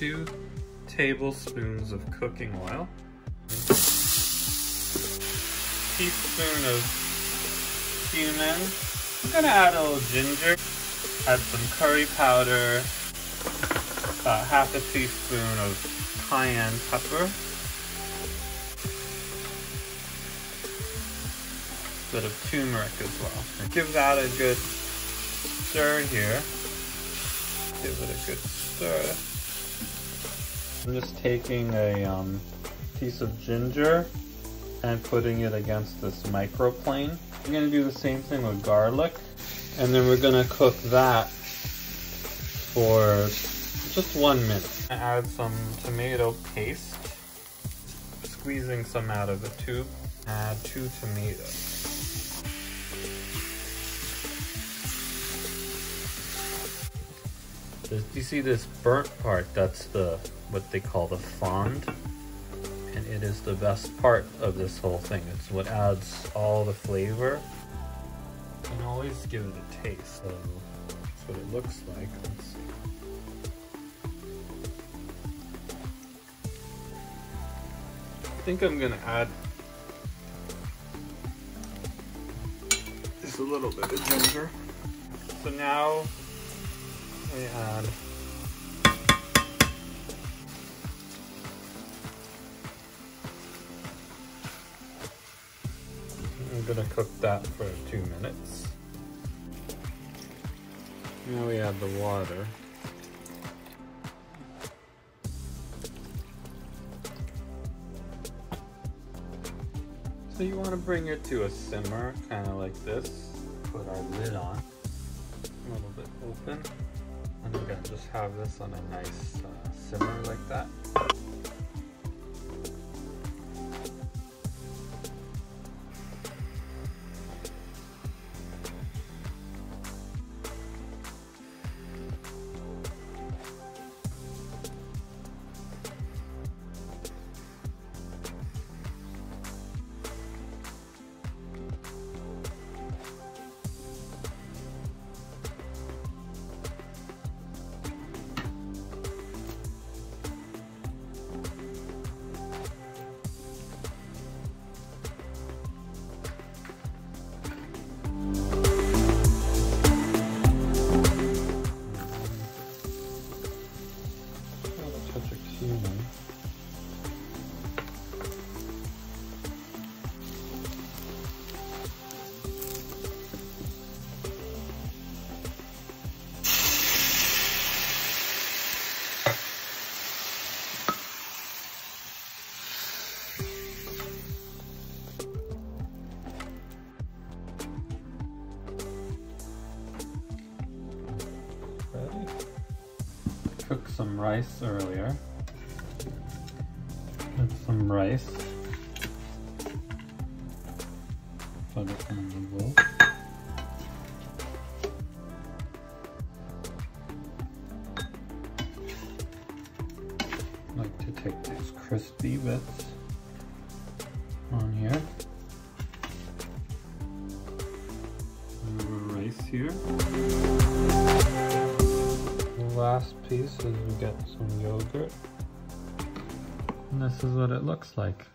Two tablespoons of cooking oil. Teaspoon of cumin. I'm gonna add a little ginger. Add some curry powder. About half a teaspoon of cayenne pepper. a Bit of turmeric as well. Give that a good stir here. Give it a good stir. I'm just taking a um, piece of ginger and putting it against this microplane. I'm gonna do the same thing with garlic. And then we're gonna cook that for just one minute. Add some tomato paste, squeezing some out of the tube. Add two tomatoes. Do you see this burnt part? That's the what they call the fond. And it is the best part of this whole thing. It's what adds all the flavor. And always give it a taste. So that's what it looks like. Let's see. I think I'm gonna add just a little bit of ginger. So now we add I'm gonna cook that for two minutes. Now we add the water. So you want to bring it to a simmer, kind of like this. Put our lid on, a little bit open. And gonna just have this on a nice uh, simmer like that. Cooked some rice earlier. Put some rice. Put it in the bowl. like to take these crispy bits on here. rice here last piece is we get some yogurt. And this is what it looks like.